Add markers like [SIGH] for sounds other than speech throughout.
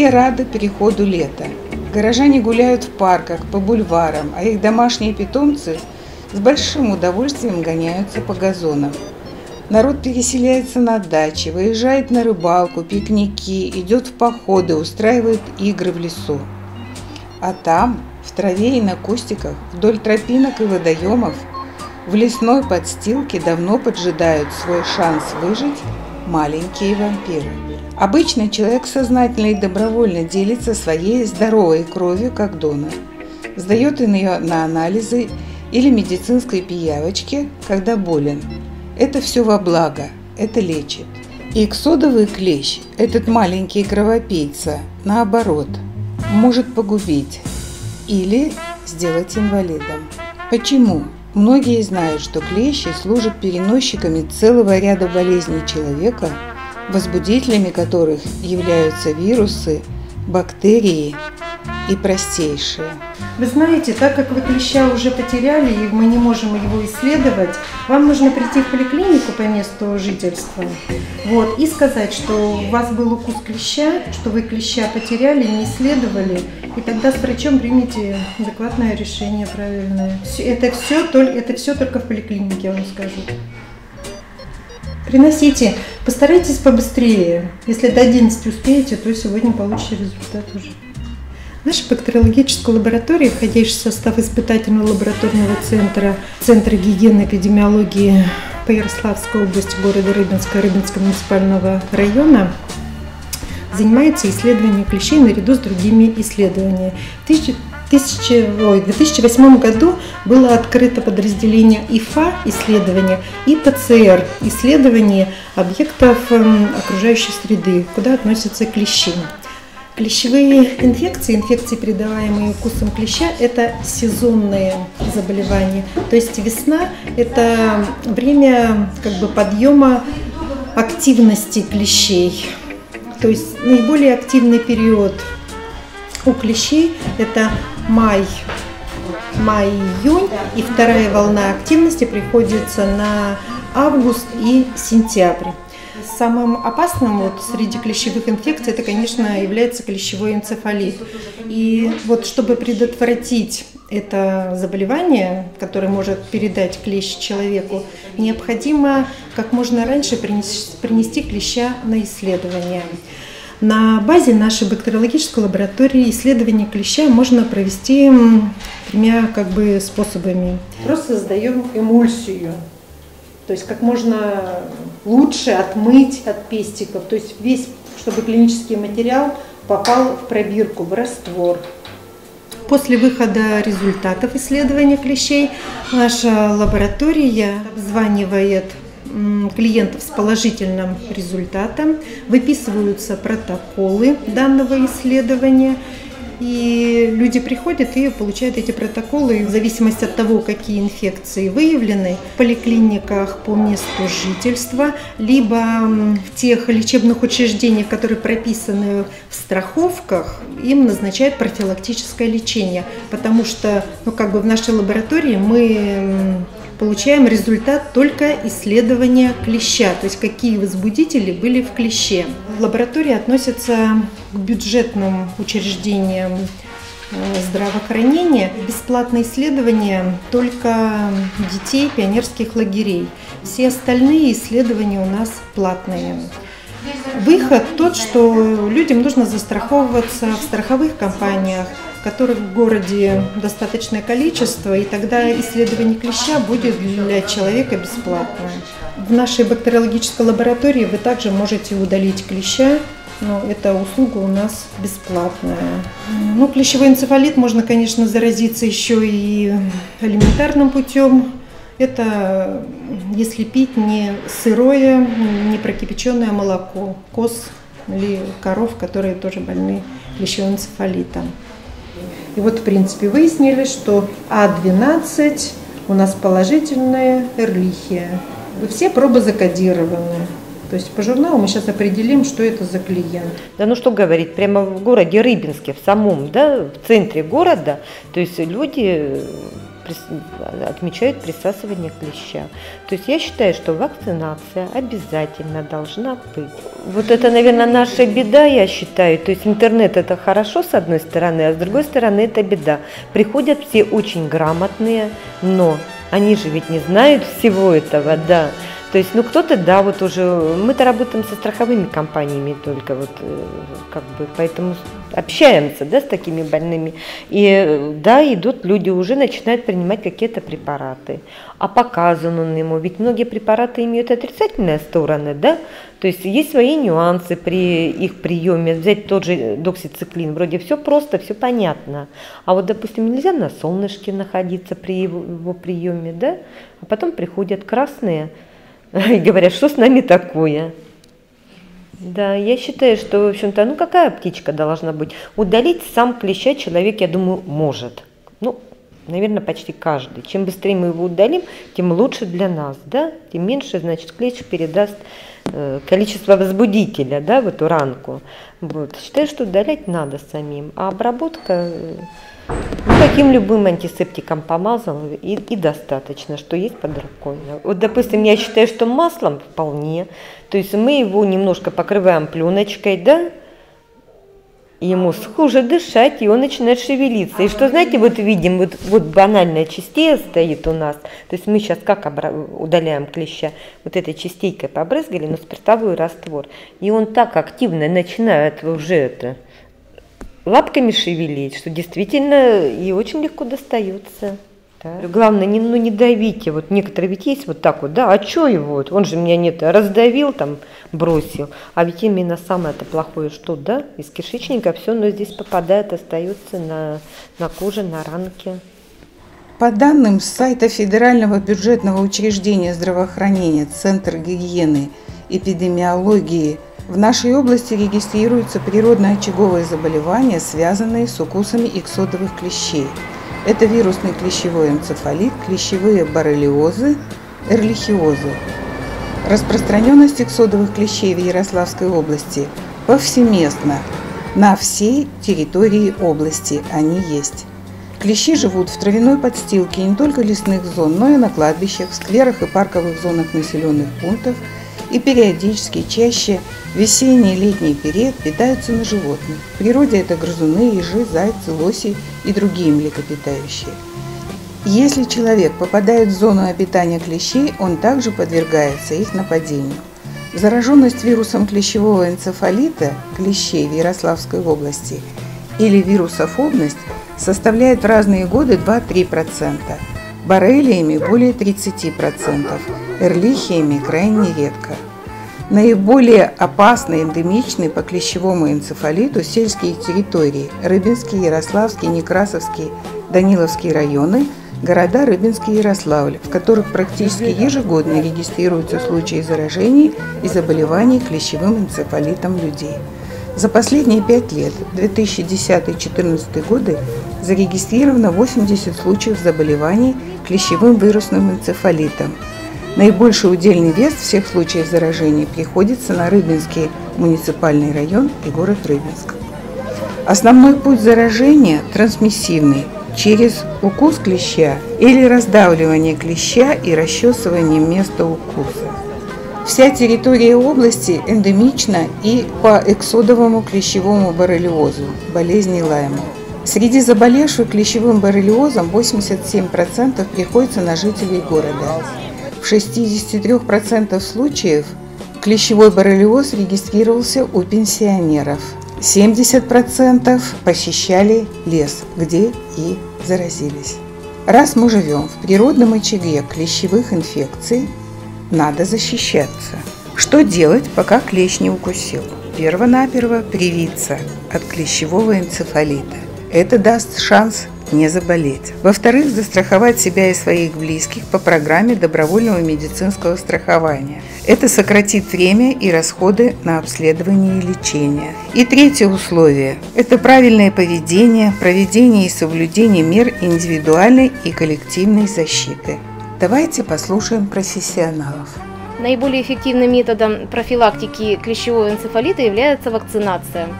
Все рады переходу лета. Горожане гуляют в парках, по бульварам, а их домашние питомцы с большим удовольствием гоняются по газонам. Народ переселяется на дачи, выезжает на рыбалку, пикники, идет в походы, устраивает игры в лесу. А там, в траве и на кустиках, вдоль тропинок и водоемов, в лесной подстилке давно поджидают свой шанс выжить маленькие вампиры. Обычно человек сознательно и добровольно делится своей здоровой кровью, как донор. Сдает он ее на анализы или медицинской пиявочке, когда болен. Это все во благо, это лечит. Иксодовый клещ, этот маленький кровопийца, наоборот, может погубить или сделать инвалидом. Почему? Многие знают, что клещи служат переносчиками целого ряда болезней человека – возбудителями которых являются вирусы, бактерии и простейшие. Вы знаете, так как вы клеща уже потеряли и мы не можем его исследовать, вам нужно прийти в поликлинику по месту жительства вот, и сказать, что у вас был укус клеща, что вы клеща потеряли, не исследовали, и тогда с врачом примите адекватное решение правильное. Это все, это все только в поликлинике, я вам скажу. Приносите. Постарайтесь побыстрее. Если до 11 успеете, то сегодня получите результат уже. Наша бактериологическая лаборатория, входящая в состав испытательного лабораторного центра Центра гигиены и эпидемиологии по Ярославской области города Рыбинска, Рыбинского муниципального района, занимается исследованием клещей наряду с другими исследованиями. В 2008 году было открыто подразделение ИФА исследования и ПЦР исследование объектов эм, окружающей среды, куда относятся клещи. Клещевые инфекции, инфекции, передаваемые укусом клеща, это сезонные заболевания. То есть весна – это время как бы, подъема активности клещей. То есть наиболее активный период у клещей это май, май-июнь, и вторая волна активности приходится на август и сентябрь. Самым опасным вот среди клещевых инфекций это, конечно, является клещевой энцефалит. И вот чтобы предотвратить это заболевание, которое может передать клещ человеку, необходимо как можно раньше принести, принести клеща на исследование. На базе нашей бактериологической лаборатории исследование клеща можно провести тремя как бы, способами. Просто создаем эмульсию, то есть как можно лучше отмыть от пестиков, то есть весь, чтобы клинический материал попал в пробирку, в раствор. После выхода результатов исследования клещей наша лаборатория обзванивает клиентов с положительным результатом, выписываются протоколы данного исследования, и люди приходят и получают эти протоколы. В зависимости от того, какие инфекции выявлены в поликлиниках по месту жительства, либо в тех лечебных учреждениях, которые прописаны в страховках, им назначают профилактическое лечение, потому что ну, как бы в нашей лаборатории мы получаем результат только исследования клеща, то есть какие возбудители были в клеще. Лаборатория относится к бюджетным учреждениям э, здравоохранения. Бесплатные исследования только детей пионерских лагерей. Все остальные исследования у нас платные. Выход тот, что людям нужно застраховываться в страховых компаниях, которых в городе достаточное количество, и тогда исследование клеща будет для человека бесплатное. В нашей бактериологической лаборатории вы также можете удалить клеща но эта услуга у нас бесплатная. Ну, клещевой энцефалит можно, конечно, заразиться еще и элементарным путем. Это если пить не сырое, не прокипяченное молоко, коз или коров, которые тоже больны клещевым энцефалитом. И вот, в принципе, выяснили, что А12 у нас положительная эрлихия. Все пробы закодированы. То есть по журналу мы сейчас определим, что это за клиент. Да ну что говорить, прямо в городе Рыбинске, в самом, да, в центре города, то есть люди отмечают присасывание клеща. То есть я считаю, что вакцинация обязательно должна быть. Вот это, наверное, наша беда, я считаю. То есть интернет это хорошо с одной стороны, а с другой стороны это беда. Приходят все очень грамотные, но они же ведь не знают всего этого, да. То есть, ну кто-то, да, вот уже, мы-то работаем со страховыми компаниями только, вот, э, как бы, поэтому общаемся, да, с такими больными. И, да, идут люди, уже начинают принимать какие-то препараты. А показан он ему, ведь многие препараты имеют отрицательные стороны, да, то есть есть свои нюансы при их приеме. Взять тот же доксициклин, вроде все просто, все понятно. А вот, допустим, нельзя на солнышке находиться при его, его приеме, да, а потом приходят красные, [LAUGHS] и говорят, что с нами такое. Да, я считаю, что, в общем-то, ну какая птичка должна быть? Удалить сам клеща человек, я думаю, может. Ну, наверное, почти каждый. Чем быстрее мы его удалим, тем лучше для нас, да? Тем меньше, значит, клещ передаст э, количество возбудителя, да, в эту ранку. Вот. Считаю, что удалять надо самим. А обработка... Э, ну, каким любым антисептиком помазал и, и достаточно, что есть под рукой. Вот, допустим, я считаю, что маслом вполне. То есть мы его немножко покрываем пленочкой, да, ему хуже дышать, и он начинает шевелиться. И что, знаете, вот видим, вот, вот банальная частея стоит у нас. То есть мы сейчас как удаляем клеща? Вот этой частейкой побрызгали, но спиртовой раствор. И он так активно начинает уже это лапками шевелить, что действительно и очень легко достается. Да. Главное, не, ну, не давите. Вот некоторые ведь есть вот так вот, да, а что его? Он же меня нет, раздавил, там, бросил. А ведь именно самое-то плохое, что, да, из кишечника все, но здесь попадает, остается на, на коже, на ранке. По данным сайта Федерального бюджетного учреждения здравоохранения Центр гигиены, эпидемиологии – в нашей области регистрируются природно-очаговые заболевания, связанные с укусами иксодовых клещей. Это вирусный клещевой энцефалит, клещевые боррелиозы, эрлихиозы. Распространенность иксодовых клещей в Ярославской области повсеместна. На всей территории области они есть. Клещи живут в травяной подстилке не только лесных зон, но и на кладбищах, скверах и парковых зонах населенных пунктов – и периодически, чаще в весенний и летний период питаются на животных. В природе это грызуны, ежи, зайцы, лоси и другие млекопитающие. Если человек попадает в зону обитания клещей, он также подвергается их нападению. Зараженность вирусом клещевого энцефалита клещей в Ярославской области или вирусофобность составляет в разные годы 2-3%, боррелиями более 30%, эрлихиями крайне редко. Наиболее опасны эндемичны по клещевому энцефалиту сельские территории – Рыбинский, Ярославский, Некрасовский, Даниловский районы, города Рыбинский и Ярославль, в которых практически ежегодно регистрируются случаи заражений и заболеваний клещевым энцефалитом людей. За последние пять лет, 2010-2014 годы, зарегистрировано 80 случаев заболеваний клещевым вирусным энцефалитом – Наибольший удельный вес всех случаев заражения приходится на Рыбинский муниципальный район и город Рыбинск. Основной путь заражения трансмиссивный через укус клеща или раздавливание клеща и расчесывание места укуса. Вся территория области эндемична и по эксодовому клещевому боррелиозу, болезни Лайма. Среди заболевших клещевым боррелиозом 87% приходится на жителей города. В 63% случаев клещевой боррелиоз регистрировался у пенсионеров. 70% посещали лес, где и заразились. Раз мы живем в природном очаге клещевых инфекций, надо защищаться. Что делать, пока клещ не укусил? Первонаперво привиться от клещевого энцефалита. Это даст шанс не заболеть. Во-вторых, застраховать себя и своих близких по программе добровольного медицинского страхования. Это сократит время и расходы на обследование и лечение. И третье условие – это правильное поведение, проведение и соблюдение мер индивидуальной и коллективной защиты. Давайте послушаем профессионалов. Наиболее эффективным методом профилактики клещевого энцефалита является вакцинация –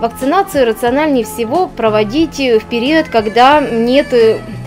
Вакцинацию рациональнее всего проводить в период, когда нет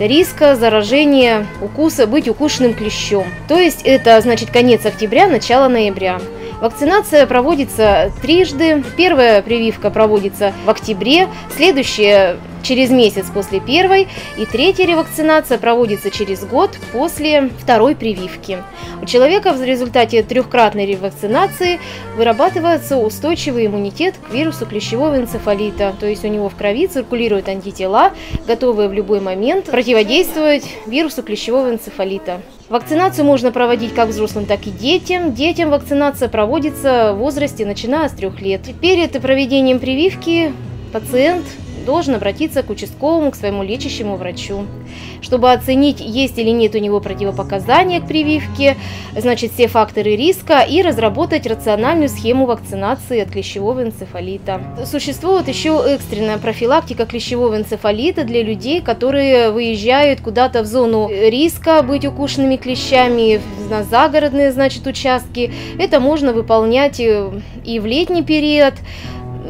риска заражения укуса, быть укушенным клещом. То есть это значит конец октября, начало ноября. Вакцинация проводится трижды. Первая прививка проводится в октябре, следующая через месяц после первой и третья ревакцинация проводится через год после второй прививки. У человека в результате трехкратной ревакцинации вырабатывается устойчивый иммунитет к вирусу клещевого энцефалита, то есть у него в крови циркулируют антитела, готовые в любой момент противодействовать вирусу клещевого энцефалита. Вакцинацию можно проводить как взрослым, так и детям. Детям вакцинация проводится в возрасте начиная с трех лет. Перед проведением прививки пациент должен обратиться к участковому, к своему лечащему врачу, чтобы оценить, есть или нет у него противопоказания к прививке, значит, все факторы риска и разработать рациональную схему вакцинации от клещевого энцефалита. Существует еще экстренная профилактика клещевого энцефалита для людей, которые выезжают куда-то в зону риска быть укушенными клещами, на загородные, значит, участки. Это можно выполнять и в летний период,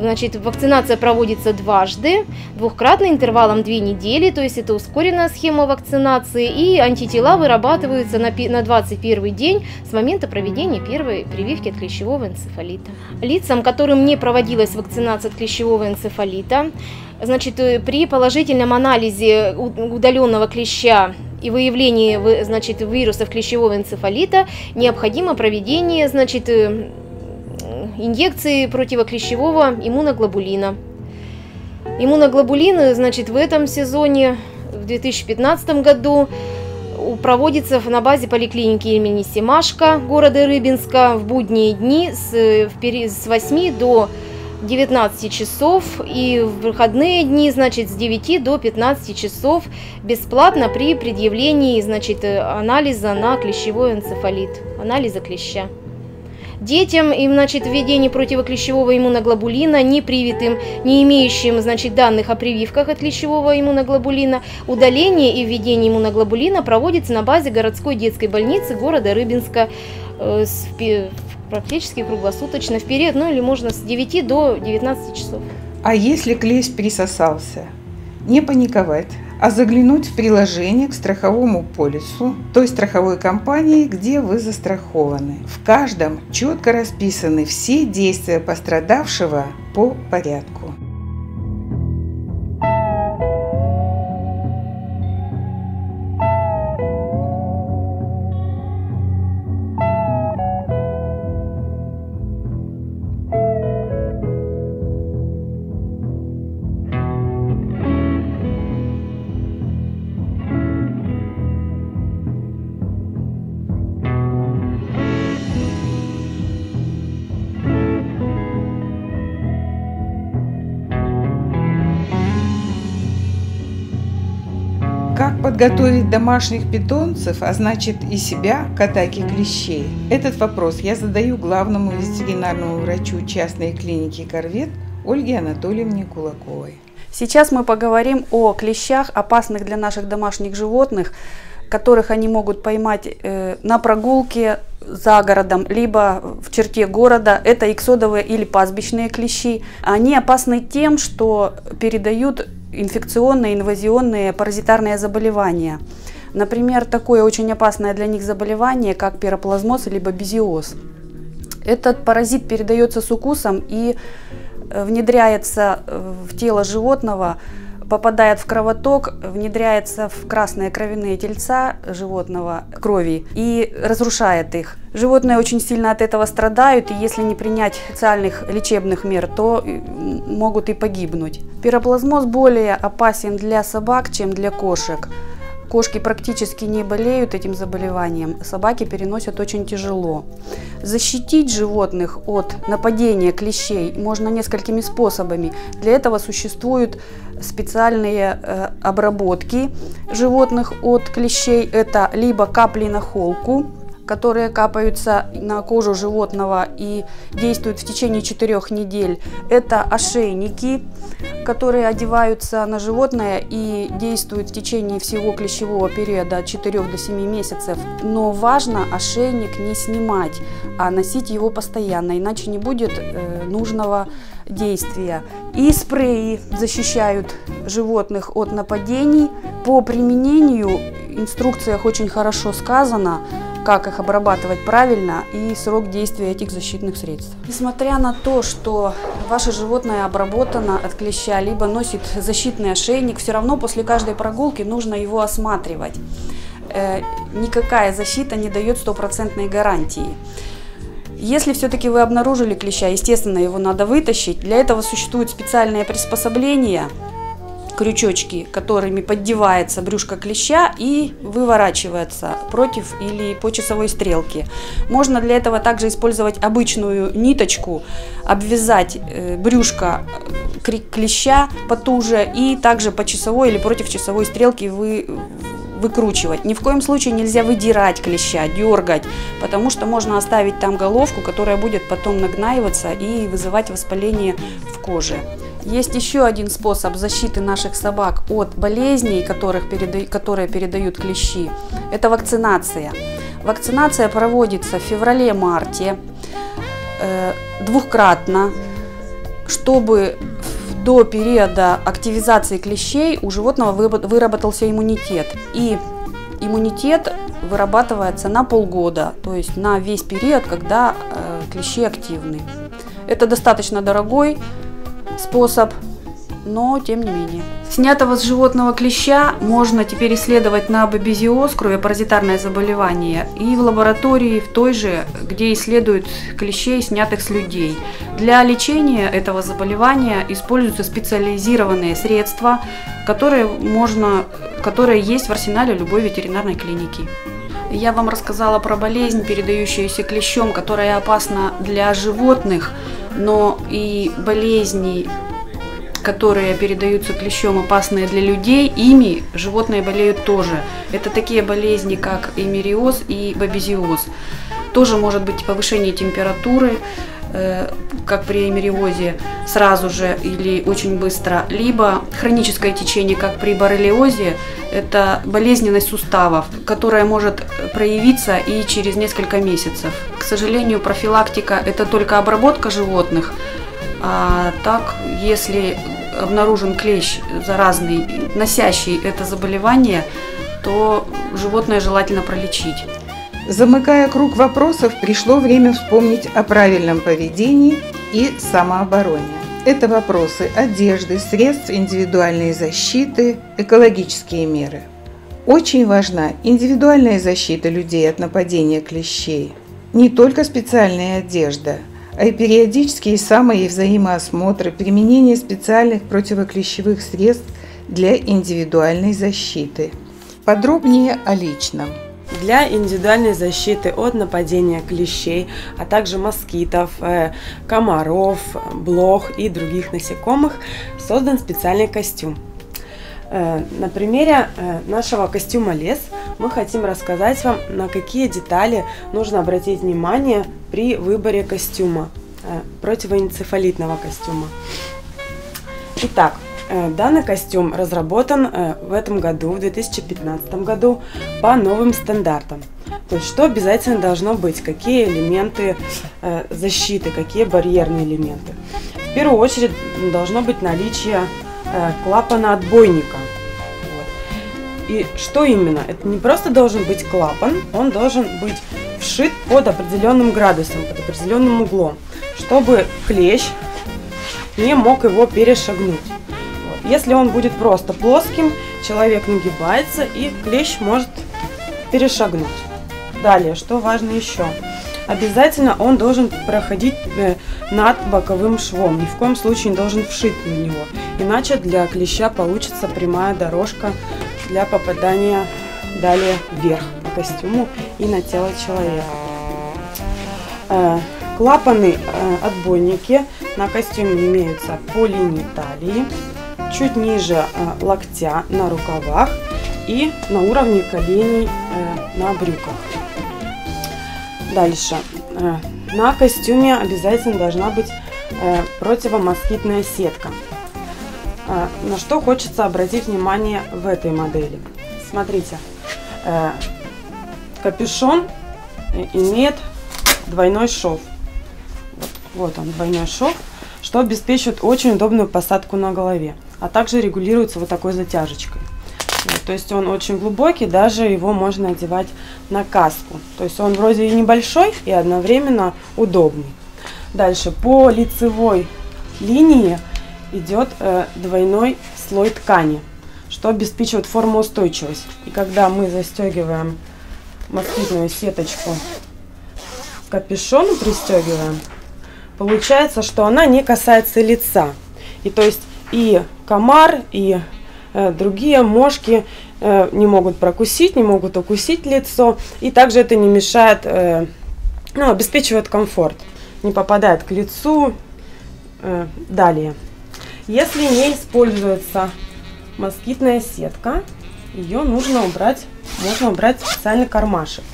Значит, вакцинация проводится дважды, двухкратно интервалом две недели, то есть это ускоренная схема вакцинации, и антитела вырабатываются на, на 21 день с момента проведения первой прививки от клещевого энцефалита. Лицам, которым не проводилась вакцинация от клещевого энцефалита, значит, э, при положительном анализе удаленного клеща и выявлении значит, вирусов клещевого энцефалита необходимо проведение значит, э, инъекции противоклещевого иммуноглобулина. Иммуноглобулин, значит, в этом сезоне, в 2015 году, проводится на базе поликлиники имени Семашко города Рыбинска в будние дни с, с 8 до 19 часов и в выходные дни, значит, с 9 до 15 часов бесплатно при предъявлении, значит, анализа на клещевой энцефалит, анализа клеща. Детям им, значит, введение противоклещевого иммуноглобулина, не привитым, не имеющим, значит, данных о прививках от клещевого иммуноглобулина, удаление и введение иммуноглобулина проводится на базе городской детской больницы города Рыбинска э, практически круглосуточно в период, ну или можно с 9 до 19 часов. А если клещ присосался? Не паниковать а заглянуть в приложение к страховому полису той страховой компании, где вы застрахованы. В каждом четко расписаны все действия пострадавшего по порядку. Как подготовить домашних питомцев, а значит и себя к атаке клещей? Этот вопрос я задаю главному ветеринарному врачу частной клиники «Корвет» Ольге Анатольевне Кулаковой. Сейчас мы поговорим о клещах, опасных для наших домашних животных, которых они могут поймать э, на прогулке за городом, либо в черте города. Это иксодовые или пастбищные клещи. Они опасны тем, что передают инфекционные, инвазионные, паразитарные заболевания. Например, такое очень опасное для них заболевание, как пироплазмоз либо безиоз. Этот паразит передается с укусом и э, внедряется э, в тело животного попадает в кровоток, внедряется в красные кровяные тельца животного крови и разрушает их. Животные очень сильно от этого страдают, и если не принять специальных лечебных мер, то могут и погибнуть. Пироплазмоз более опасен для собак, чем для кошек. Кошки практически не болеют этим заболеванием, собаки переносят очень тяжело. Защитить животных от нападения клещей можно несколькими способами. Для этого существуют специальные э, обработки животных от клещей. Это либо капли на холку, которые капаются на кожу животного и действуют в течение четырех недель. Это ошейники, которые одеваются на животное и действуют в течение всего клещевого периода от 4 до 7 месяцев. Но важно ошейник не снимать, а носить его постоянно, иначе не будет э, нужного действия. И спреи защищают животных от нападений. По применению в инструкциях очень хорошо сказано, как их обрабатывать правильно и срок действия этих защитных средств. Несмотря на то, что ваше животное обработано от клеща, либо носит защитный ошейник, все равно после каждой прогулки нужно его осматривать. Э, никакая защита не дает стопроцентной гарантии. Если все-таки вы обнаружили клеща, естественно, его надо вытащить. Для этого существуют специальные приспособления, крючочки, которыми поддевается брюшко клеща и выворачивается против или по часовой стрелке. Можно для этого также использовать обычную ниточку, обвязать э, брюшко э, клеща потуже и также по часовой или против часовой стрелки вы выкручивать. Ни в коем случае нельзя выдирать клеща, дергать, потому что можно оставить там головку, которая будет потом нагнаиваться и вызывать воспаление в коже. Есть еще один способ защиты наших собак от болезней, которых переда... которые передают клещи. Это вакцинация. Вакцинация проводится в феврале-марте э, двухкратно, чтобы до периода активизации клещей у животного выработался иммунитет. И иммунитет вырабатывается на полгода, то есть на весь период, когда э, клещи активны. Это достаточно дорогой способ, но тем не менее. Снятого с животного клеща можно теперь исследовать на бабезиоз, кровопаразитарное заболевание, и в лаборатории в той же, где исследуют клещей, снятых с людей. Для лечения этого заболевания используются специализированные средства, которые, можно, которые есть в арсенале любой ветеринарной клиники. Я вам рассказала про болезнь, передающуюся клещом, которая опасна для животных, но и болезни, которые передаются клещом, опасные для людей, ими животные болеют тоже. Это такие болезни, как эмириоз и бабезиоз. Тоже может быть повышение температуры, э, как при эмириозе, сразу же или очень быстро, либо хроническое течение, как при боррелиозе, это болезненность суставов, которая может проявиться и через несколько месяцев. К сожалению, профилактика – это только обработка животных, а так, если обнаружен клещ заразный, носящий это заболевание, то животное желательно пролечить. Замыкая круг вопросов, пришло время вспомнить о правильном поведении и самообороне. Это вопросы одежды, средств индивидуальной защиты, экологические меры. Очень важна индивидуальная защита людей от нападения клещей. Не только специальная одежда, периодические самые взаимоосмотры, применение специальных противоклещевых средств для индивидуальной защиты. Подробнее о личном – для индивидуальной защиты от нападения клещей, а также москитов, э, комаров, блох и других насекомых создан специальный костюм. Э, на примере э, нашего костюма лес мы хотим рассказать вам, на какие детали нужно обратить внимание при выборе костюма, противоэнцефалитного костюма. Итак, Э, данный костюм разработан э, в этом году, в 2015 году, по новым стандартам. То есть, что обязательно должно быть, какие элементы э, защиты, какие барьерные элементы. В первую очередь должно быть наличие клапана отбойника. И что именно? Это не просто должен быть клапан, он должен быть вшит под определенным градусом, под определенным углом, чтобы клещ не мог его перешагнуть. Если он будет просто плоским, человек нагибается и клещ может перешагнуть. Далее, что важно еще? Обязательно он должен проходить э, над боковым швом, ни в коем случае не должен вшить на него, иначе для клеща получится прямая дорожка для попадания далее вверх костюму и на тело человека. Э, клапаны э, отбойники на костюме имеются по линии талии, чуть ниже э, локтя на рукавах и на уровне коленей на брюках. Дальше. На костюме обязательно должна быть противомоскитная сетка. На что хочется обратить внимание в этой модели. Смотрите, капюшон имеет двойной шов. Вот он, двойной шов, что обеспечивает очень удобную посадку на голове, а также регулируется вот такой затяжечкой. Вот, то есть он очень глубокий, даже его можно одевать на каску. То есть он вроде и небольшой, и одновременно удобный. Дальше по лицевой линии идет э, двойной слой ткани, что обеспечивает формоустойчивость. И когда мы застегиваем москитную сеточку капюшону пристегиваем, получается, что она не касается лица. И то есть и комар, и э, другие мошки э, не могут прокусить, не могут укусить лицо. И также это не мешает, э, ну, обеспечивает комфорт. Не попадает к лицу. Э, далее. Если не используется москитная сетка, ее нужно убрать, можно убрать специальный кармашек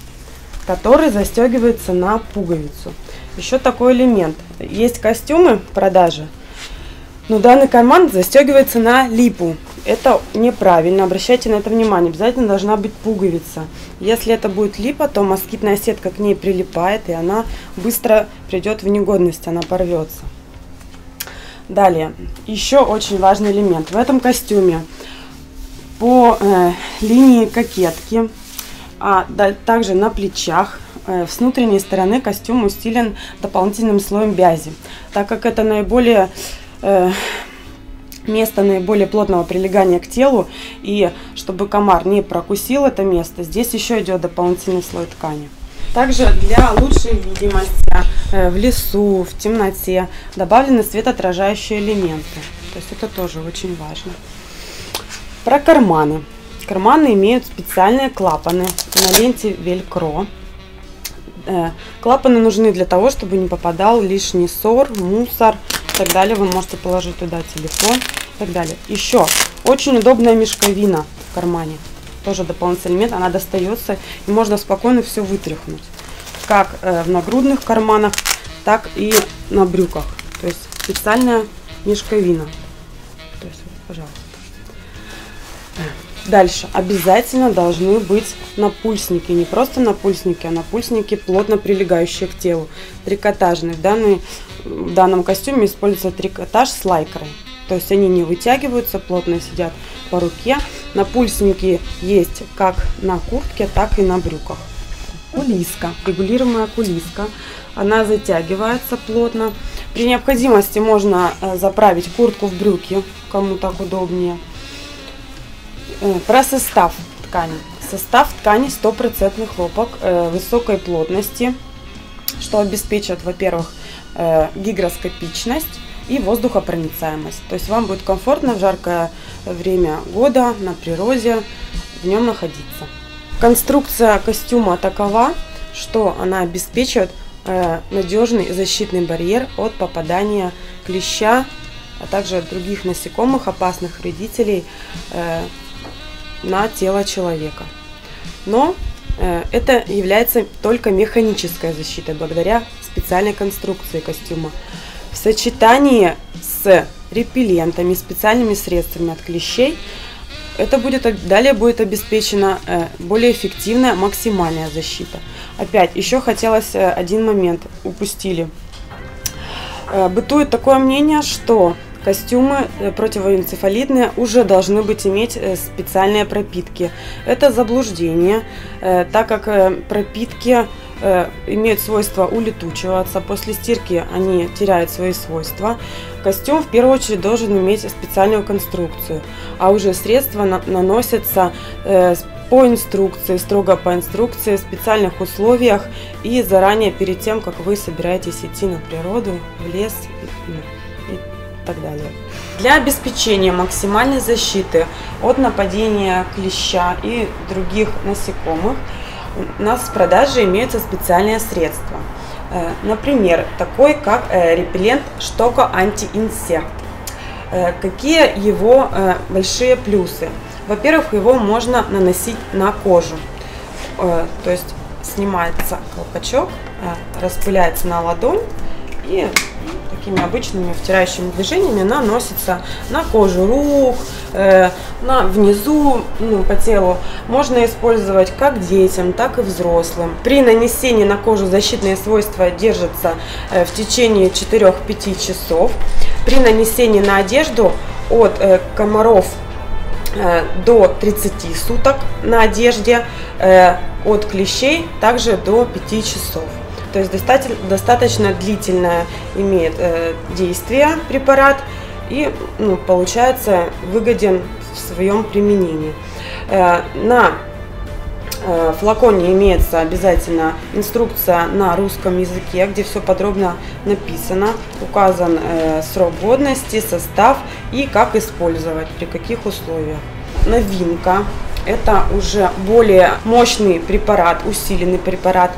который застегивается на пуговицу. Еще такой элемент. Есть костюмы в продаже, но данный карман застегивается на липу. Это неправильно, обращайте на это внимание. Обязательно должна быть пуговица. Если это будет липа, то москитная сетка к ней прилипает, и она быстро придет в негодность, она порвется. Далее, еще очень важный элемент. В этом костюме по э, линии кокетки а да, также на плечах. Э, с внутренней стороны костюм устилен дополнительным слоем бязи, так как это наиболее э, место наиболее плотного прилегания к телу, и чтобы комар не прокусил это место, здесь еще идет дополнительный слой ткани. Также для лучшей видимости э, в лесу, в темноте добавлены светоотражающие элементы. То есть это тоже очень важно. Про карманы. Карманы имеют специальные клапаны на ленте велькро. Э, клапаны нужны для того, чтобы не попадал лишний ссор, мусор и так далее. Вы можете положить туда телефон и так далее. Еще очень удобная мешковина в кармане. Тоже дополнительный элемент. Она достается и можно спокойно все вытряхнуть. Как э, в нагрудных карманах, так и на брюках. То есть специальная мешковина. То есть, пожалуйста. Дальше. Обязательно должны быть напульсники. Не просто напульсники, а напульсники, плотно прилегающие к телу. Трикотажные. В, данной, в данном костюме используется трикотаж с лайкрой. То есть они не вытягиваются, плотно сидят по руке. Напульсники есть как на куртке, так и на брюках. Кулиска, регулируемая кулиска. Она затягивается плотно. При необходимости можно э, заправить куртку в брюки, кому так удобнее. Э, про состав ткани. Состав ткани стопроцентный хлопок э, высокой плотности, что обеспечивает, во-первых, э, гигроскопичность и воздухопроницаемость. То есть вам будет комфортно в жаркое время года на природе в нем находиться. Конструкция костюма такова, что она обеспечивает надежный защитный барьер от попадания клеща, а также от других насекомых, опасных вредителей на тело человека. Но э, это является только механическая защита благодаря специальной конструкции костюма. В сочетании с репеллентами, специальными средствами от клещей, это будет, далее будет обеспечена э, более эффективная максимальная защита. Опять, еще хотелось э, один момент, упустили. Бытует такое мнение, что Костюмы э, противоэнцефалитные уже должны быть иметь э, специальные пропитки. Это заблуждение, э, так как пропитки имеют свойство улетучиваться. После стирки они теряют свои свойства. Костюм в первую очередь должен иметь специальную конструкцию, а уже средства наносятся по инструкции, строго по инструкции, в специальных условиях и заранее перед тем, как вы собираетесь идти на природу, в лес и так далее. Для обеспечения максимальной защиты от нападения клеща и других насекомых у нас в продаже имеются специальные средства. Э, например, такой как э, репеллент Штока антиинсект. Э, какие его большие плюсы? Во-первых, его можно наносить на кожу. То есть снимается колпачок, распыляется на ладонь и такими обычными втирающими движениями наносится на кожу рук, э, на внизу, ну, по телу. Можно использовать как детям, так и взрослым. При нанесении на кожу защитные свойства держатся э, в течение 4-5 часов. При нанесении на одежду от э, комаров э, до 30 суток на одежде, э, от клещей также до 5 часов. То есть достаточно длительное имеет э, действие препарат и ну, получается выгоден в своем применении. Э, на э, флаконе имеется обязательно инструкция на русском языке, где все подробно написано, указан срок годности, состав и как использовать, при каких условиях. Новинка это уже более мощный препарат, усиленный препарат.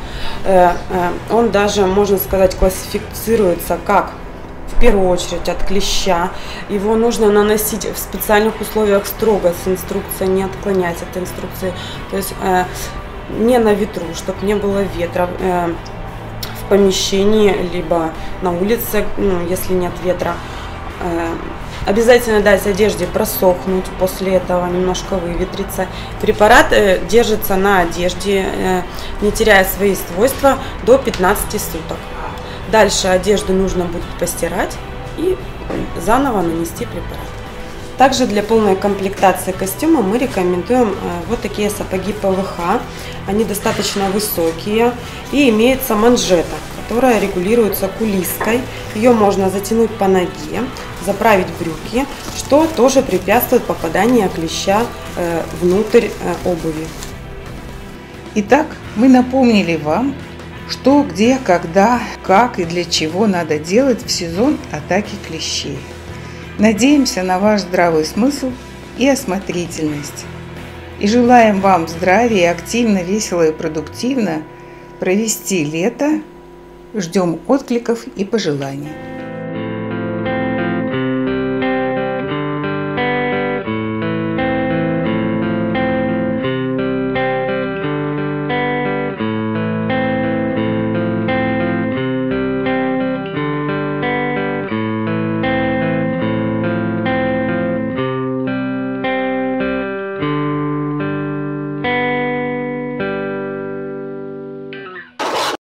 Э, э, он даже, можно сказать, классифицируется как в первую очередь от клеща. Его нужно наносить в специальных условиях строго с инструкцией, не отклонять от инструкции. То есть э, не на ветру, чтобы не было ветра в помещении, либо на улице, ну, если нет ветра. Обязательно дать одежде просохнуть, после этого немножко выветриться. Препарат э, держится на одежде, э, не теряя свои свойства, до 15 суток. Дальше одежду нужно будет постирать и заново нанести препарат. Также для полной комплектации костюма мы рекомендуем э, вот такие сапоги ПВХ. Они достаточно высокие и имеется манжета, которая регулируется кулиской. Ее можно затянуть по ноге, заправить брюки, что тоже препятствует попаданию клеща э, внутрь э, обуви. Итак, мы напомнили вам, что, где, когда, как и для чего надо делать в сезон атаки клещей. Надеемся на ваш здравый смысл и осмотрительность. И желаем вам здравия, активно, весело и продуктивно провести лето. Ждем откликов и пожеланий.